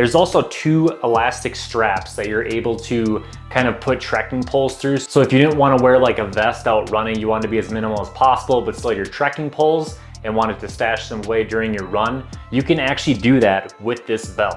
There's also two elastic straps that you're able to kind of put trekking poles through. So if you didn't want to wear like a vest out running, you wanted to be as minimal as possible, but still your trekking poles and wanted to stash them away during your run, you can actually do that with this belt.